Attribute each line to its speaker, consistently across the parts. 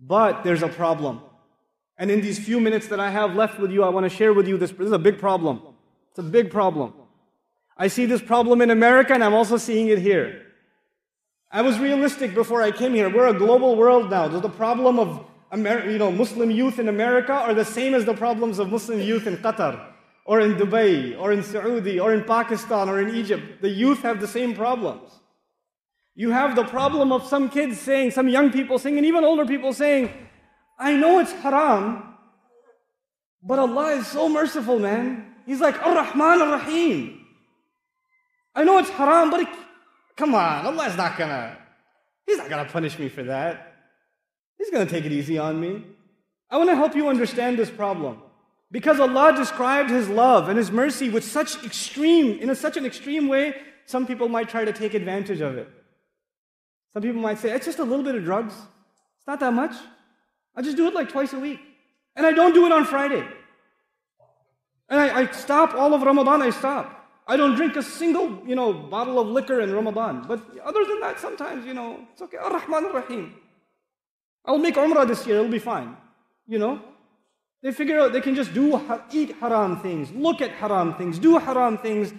Speaker 1: But there's a problem. And in these few minutes that I have left with you, I want to share with you this. This is a big problem. It's a big problem. I see this problem in America and I'm also seeing it here. I was realistic before I came here. We're a global world now. The problem of Amer- you know, Muslim youth in America are the same as the problems of Muslim youth in Qatar or in Dubai or in Saudi or in Pakistan or in Egypt. The youth have the same problems. You have the problem of some kids saying, some young people saying, and even older people saying, I know it's haram, but Allah is so merciful, man. He's like Ar-Rahman Ar-Rahim. I know it's haram, but it, come on, Allah is not gonna, He's not gonna punish me for that. He's to take it easy on me. I want to help you understand this problem. Because Allah described His love and His mercy with such extreme, in a, such an extreme way, some people might try to take advantage of it. Some people might say, it's just a little bit of drugs. It's not that much. I just do it like twice a week. And I don't do it on Friday. And I, I stop all of Ramadan, I stop. I don't drink a single, you know, bottle of liquor in Ramadan. But other than that, sometimes, you know, it's okay. Ar-Rahman Ar-Rahim. I'll make Umrah this year, it'll be fine. You know? They figure out they can just do, eat haram things, look at haram things, do haram things,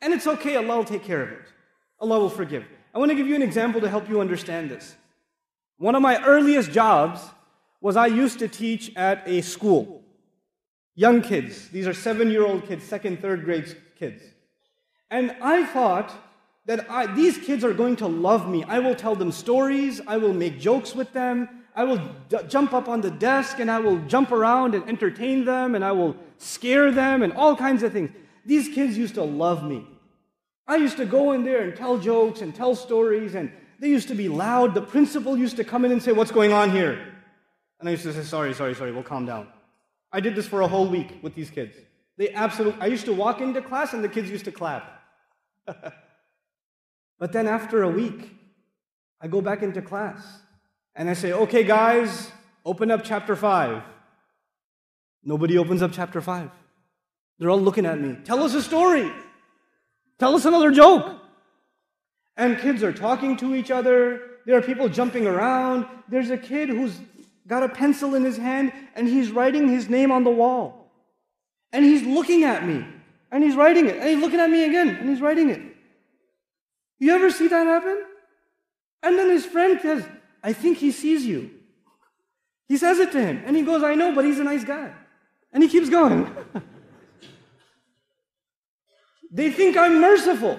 Speaker 1: and it's okay, Allah will take care of it. Allah will forgive. I want to give you an example to help you understand this. One of my earliest jobs was I used to teach at a school. Young kids. These are seven year old kids, second, third grade kids. And I thought that I, these kids are going to love me. I will tell them stories, I will make jokes with them, I will d- jump up on the desk and I will jump around and entertain them and I will scare them and all kinds of things. These kids used to love me. I used to go in there and tell jokes and tell stories and they used to be loud. The principal used to come in and say, What's going on here? And I used to say, Sorry, sorry, sorry, we'll calm down. I did this for a whole week with these kids. They absolutely, I used to walk into class and the kids used to clap. but then after a week, I go back into class and I say, okay, guys, open up chapter 5. Nobody opens up chapter 5. They're all looking at me. Tell us a story. Tell us another joke. And kids are talking to each other. There are people jumping around. There's a kid who's got a pencil in his hand and he's writing his name on the wall. And he's looking at me and he's writing it. And he's looking at me again and he's writing it. You ever see that happen? And then his friend says, I think he sees you. He says it to him, and he goes, I know, but he's a nice guy. And he keeps going. they think I'm merciful.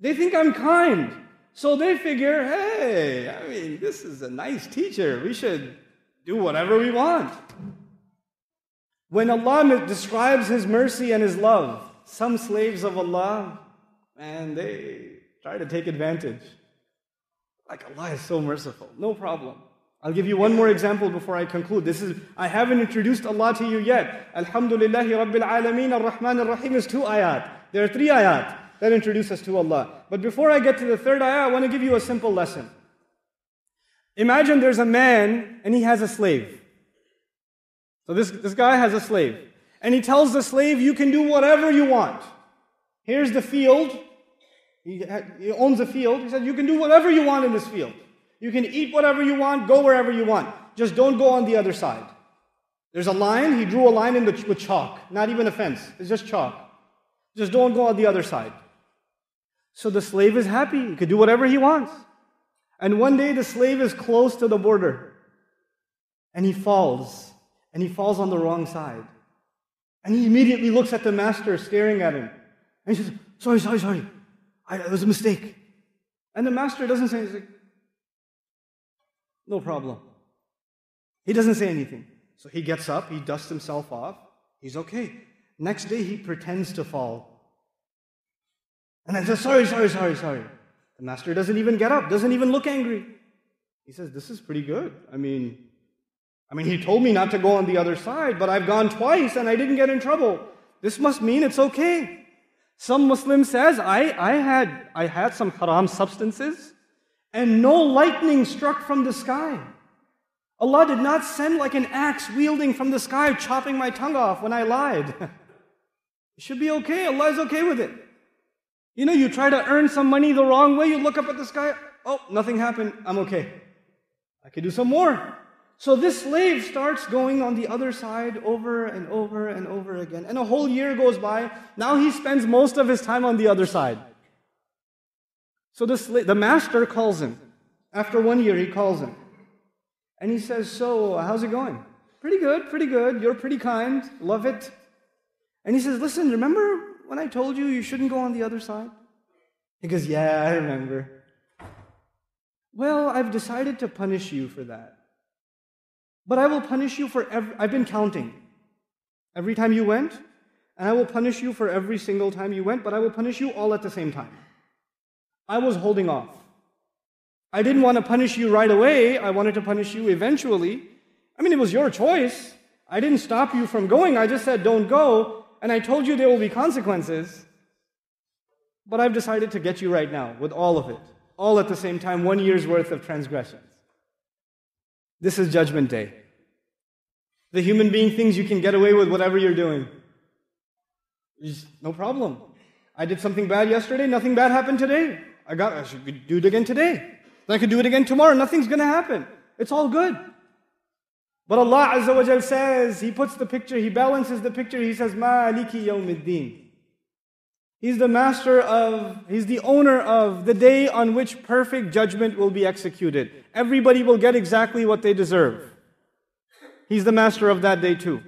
Speaker 1: They think I'm kind. So they figure, hey, I mean, this is a nice teacher. We should do whatever we want. When Allah describes His mercy and His love, some slaves of Allah, man, they try to take advantage. Like Allah is so merciful. No problem. I'll give you one more example before I conclude. This is I haven't introduced Allah to you yet. Alhamdulillahi Rabbil Alameen Ar-Rahman Ar-Rahim is two ayat. There are three ayat that introduce us to Allah. But before I get to the third ayat, I want to give you a simple lesson. Imagine there's a man and he has a slave. So this, this guy has a slave. And he tells the slave, You can do whatever you want. Here's the field. He, he owns a field. He said, You can do whatever you want in this field. You can eat whatever you want, go wherever you want. Just don't go on the other side. There's a line. He drew a line in the, with chalk, not even a fence. It's just chalk. Just don't go on the other side. So the slave is happy. He can do whatever he wants. And one day the slave is close to the border. And he falls. And he falls on the wrong side. And he immediately looks at the master staring at him. And he says, Sorry, sorry, sorry. I, it was a mistake. And the master doesn't say anything. No problem. He doesn't say anything. So he gets up, he dusts himself off, he's okay. Next day he pretends to fall. And then says, Sorry, sorry, sorry, sorry. The master doesn't even get up, doesn't even look angry. He says, This is pretty good. I mean, I mean, he told me not to go on the other side, but I've gone twice and I didn't get in trouble. This must mean it's okay. Some Muslim says, I, I, had, I had some haram substances and no lightning struck from the sky. Allah did not send like an axe wielding from the sky, chopping my tongue off when I lied. it should be okay. Allah is okay with it. You know, you try to earn some money the wrong way, you look up at the sky, oh, nothing happened, I'm okay. I could do some more. So this slave starts going on the other side over and over and over again. And a whole year goes by. Now he spends most of his time on the other side. So the, slave, the master calls him. After one year, he calls him. And he says, So, how's it going? Pretty good, pretty good. You're pretty kind. Love it. And he says, Listen, remember when I told you you shouldn't go on the other side? He goes, Yeah, I remember. Well, I've decided to punish you for that. But I will punish you for every, I've been counting. Every time you went, and I will punish you for every single time you went, but I will punish you all at the same time. I was holding off. I didn't want to punish you right away. I wanted to punish you eventually. I mean, it was your choice. I didn't stop you from going. I just said, don't go. And I told you there will be consequences. But I've decided to get you right now with all of it, all at the same time, one year's worth of transgressions. This is Judgment Day. The human being thinks you can get away with whatever you're doing. No problem. I did something bad yesterday, nothing bad happened today. I got I should do it again today. Then I could do it again tomorrow, nothing's gonna happen. It's all good. But Allah Azza wa says, He puts the picture, He balances the picture, He says, Maliki yawmiddin. He's the master of, He's the owner of the day on which perfect judgment will be executed. Everybody will get exactly what they deserve. He's the master of that day too.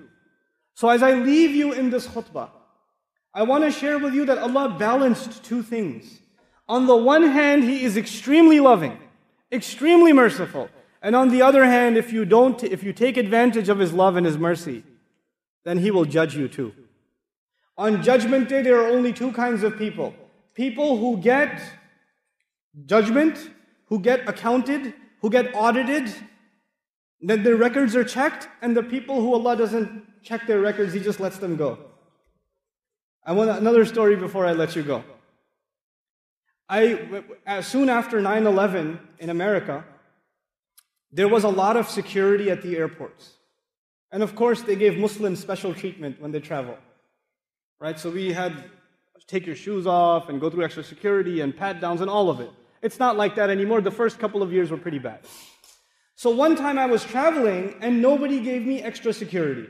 Speaker 1: So as I leave you in this khutbah, I want to share with you that Allah balanced two things. On the one hand, He is extremely loving, extremely merciful. And on the other hand, if you don't, if you take advantage of His love and His mercy, then He will judge you too. On Judgment Day, there are only two kinds of people people who get judgment, who get accounted, who get audited, then their records are checked, and the people who Allah doesn't check their records, He just lets them go. I want another story before I let you go. I, soon after 9 11 in America, there was a lot of security at the airports. And of course, they gave Muslims special treatment when they travel. Right? So we had take your shoes off and go through extra security and pat downs and all of it. It's not like that anymore. The first couple of years were pretty bad. So one time I was traveling and nobody gave me extra security.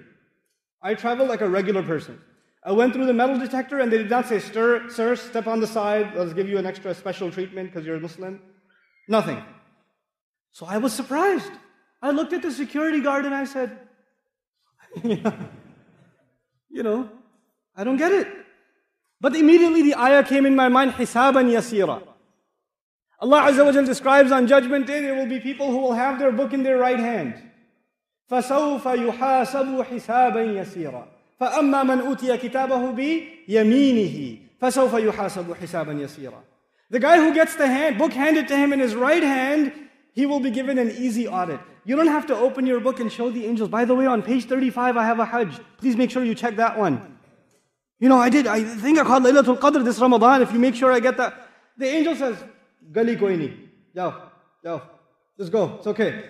Speaker 1: I traveled like a regular person. I went through the metal detector and they did not say, Sir, Sir, step on the side, let's give you an extra special treatment because you're a Muslim. Nothing. So I was surprised. I looked at the security guard and I said, You know, I don't get it. But immediately the ayah came in my mind, hisaban yasira. Allah Azza wa Jal describes on Judgment Day there will be people who will have their book in their right hand. فَسَوْفَ يُحَاسَبُ حِسَابًا يَسِيرًا فَأَمَّا مَنْ أُوتِيَ كِتَابَهُ بِيَمِينِهِ فَسَوْفَ يُحَاسَبُ حِسَابًا يَسِيرًا The guy who gets the hand, book handed to him in his right hand, he will be given an easy audit. You don't have to open your book and show the angels. By the way, on page 35, I have a Hajj. Please make sure you check that one. You know, I did. I think I caught Laylatul Qadr this Ramadan. If you make sure I get that. The angel says, Gali koi nahi. Jao, jao. Just go. It's okay.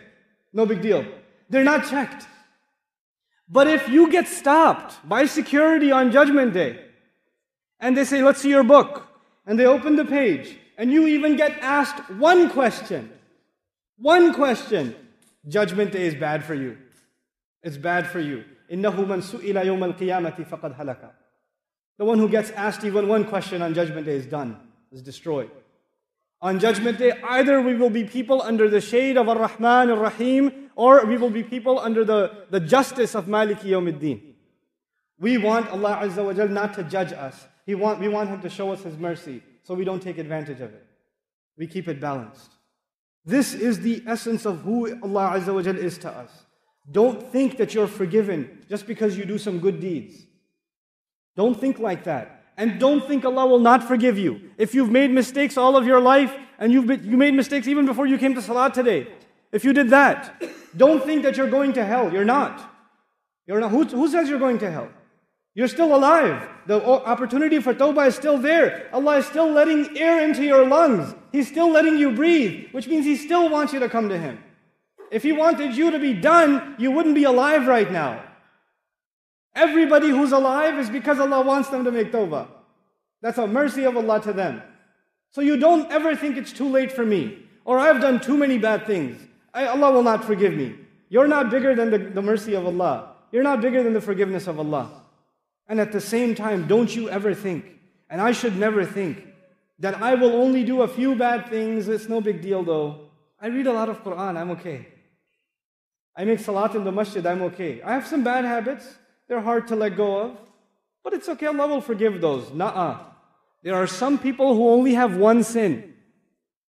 Speaker 1: No big deal. They're not checked. But if you get stopped by security on Judgment Day, and they say, let's see your book, and they open the page, and you even get asked one question, one question, Judgment Day is bad for you. It's bad for you. إِنَّهُ مَنْ سُئِلَ يَوْمَ الْقِيَامَةِ فَقَدْ هَلَكَ The one who gets asked even one question on Judgment Day is done, is destroyed. On Judgment Day, either we will be people under the shade of Ar-Rahman Ar-Rahim, or we will be people under the, the justice of Maliki Yawmiddin. We want Allah Azza wa Jal not to judge us. He want, we want Him to show us His mercy, so we don't take advantage of it. We keep it balanced. This is the essence of who Allah Azza wa is to us. Don't think that you're forgiven just because you do some good deeds. Don't think like that. And don't think Allah will not forgive you. If you've made mistakes all of your life, and you've been, you made mistakes even before you came to Salat today, if you did that, don't think that you're going to hell. You're not. You're not. Who, who says you're going to hell? You're still alive. The opportunity for tawbah is still there. Allah is still letting air into your lungs. He's still letting you breathe, which means He still wants you to come to Him. If He wanted you to be done, you wouldn't be alive right now. Everybody who's alive is because Allah wants them to make tawbah. That's a mercy of Allah to them. So you don't ever think it's too late for me, or I've done too many bad things. I, Allah will not forgive me. You're not bigger than the, the mercy of Allah. You're not bigger than the forgiveness of Allah. And at the same time, don't you ever think, and I should never think, that I will only do a few bad things, it's no big deal though. I read a lot of Quran, I'm okay. I make salat in the masjid, I'm okay. I have some bad habits, they're hard to let go of, but it's okay, Allah will forgive those. Nuh There are some people who only have one sin,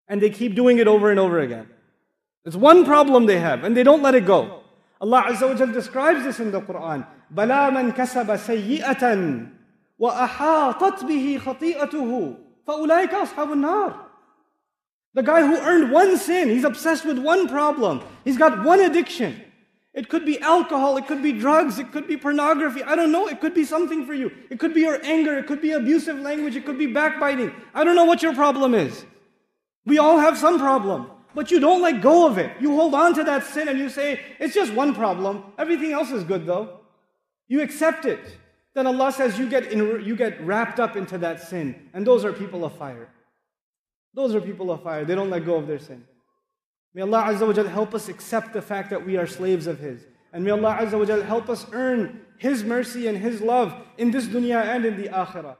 Speaker 1: and they keep doing it over and over again. It's one problem they have, and they don't let it go. Allah Azza wa Jal describes this in the Quran. بَلَا مَنْ كَسَبَ سَيِّئَةً وَأَحَاطَتْ بِهِ خَطِيئَتُهُ فَأُولَٰئِكَ أَصْحَابُ النَّارِ The guy who earned one sin, he's obsessed with one problem. He's got one addiction. It could be alcohol, it could be drugs, it could be pornography. I don't know, it could be something for you. It could be your anger, it could be abusive language, it could be backbiting. I don't know what your problem is. We all have some problem. But you don't let go of it. You hold on to that sin and you say, it's just one problem. Everything else is good though. You accept it. Then Allah says you get, in, you get wrapped up into that sin. And those are people of fire. Those are people of fire. They don't let go of their sin. May Allah Azza wa help us accept the fact that we are slaves of His. And may Allah Azza wa help us earn His mercy and His love in this dunya and in the akhirah.